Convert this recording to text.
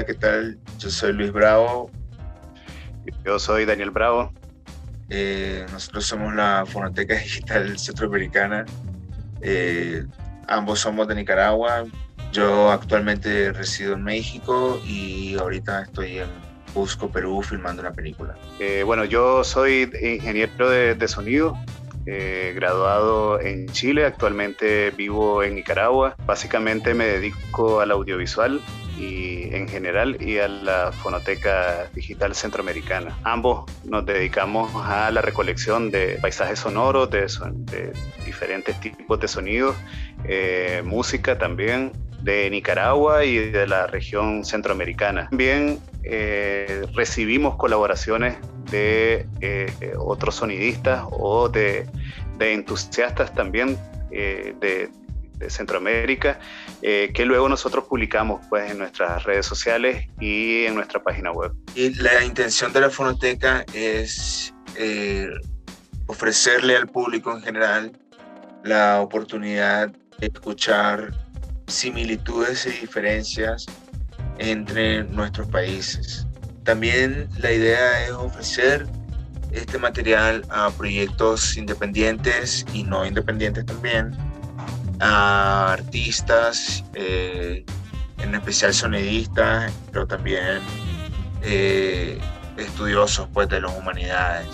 Hola, ¿qué tal? Yo soy Luis Bravo. Yo soy Daniel Bravo. Eh, nosotros somos la Fonoteca Digital Centroamericana. Eh, ambos somos de Nicaragua. Yo actualmente resido en México y ahorita estoy en Cusco, Perú, filmando una película. Eh, bueno, yo soy ingeniero de, sonido, eh, graduado en Chile, actualmente vivo en Nicaragua. Básicamente me dedico al audiovisual y en general y a la fonoteca digital centroamericana. Ambos nos dedicamos a la recolección de paisajes sonoros, de, de diferentes tipos de sonidos, eh, música también de Nicaragua y de la región centroamericana. También eh, recibimos colaboraciones de eh, otros sonidistas o de, entusiastas también eh, de, Centroamérica, que luego nosotros publicamos pues, en nuestras redes sociales y en nuestra página web. Y la intención de la fonoteca es ofrecerle al público en general la oportunidad de escuchar similitudes y diferencias entre nuestros países. También la idea es ofrecer este material a proyectos independientes y no independientes también, a artistas, eh, en especial sonidistas, pero también eh, estudiosos pues, de las humanidades.